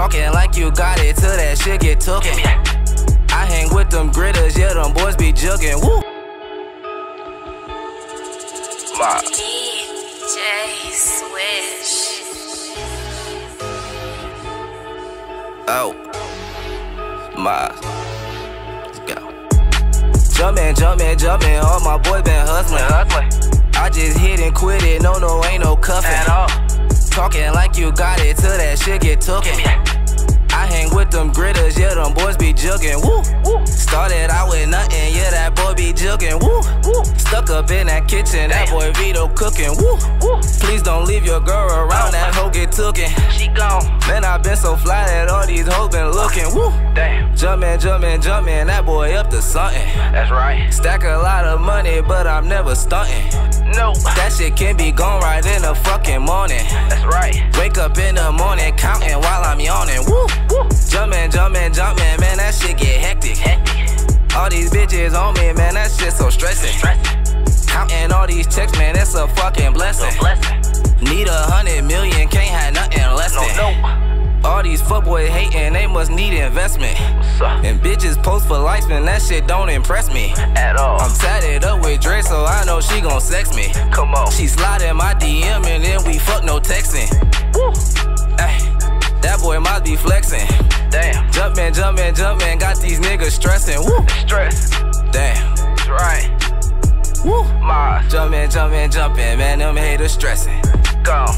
Talking like you got it till that shit get tookin'. I hang with them gritters, yeah, them boys be juggin'. Woo! My. DJ Swish. Oh. My. Let's go. Jumpin', jumpin', jumpin', all my boys been hustlin'. I just hit and quit it, no, no, ain't no cuffin'. At all. Talking like you got it till that shit get tookin'. Hang with them gritters, yeah, them boys be juggin'. Woo! Woo. Started out with nothing, yeah, that boy be juggin'. Woo! Woo. Stuck up in that kitchen, that boy Vito cookin'. Woo! Woo. Please don't leave your girl around, that hoe get tookin'. She gone. Man, I been so fly that all these hoes been looking. Woo! Damn. Jumpin', jumpin', jumpin', that boy up to something. That's right. Stack a lot of money, but I'm never stuntin'. No. That shit can be gone right in the fucking morning. That's right. Wake up in the Jumpin', jumpin', jumpin', man, that shit get hectic. Hectic. All these bitches on me, man, that shit so stressing. Counting all these checks, man, it's a fucking blessing. Need a hundred million, can't have nothing less than. no. All these fuckboys hating, they must need investment. And bitches post for likes, man, that shit don't impress me. At all. I'm tatted up with Dre, so I know she gon' sex me. Come on. She slide in my DM and then we fuck no texting. Jumpin', jumpin', jumpin', got these niggas stressing. Woo, Stress. damn. That's right. Woo, Mars. jumpin', jumpin', jumpin', man, them haters stressing. Gone.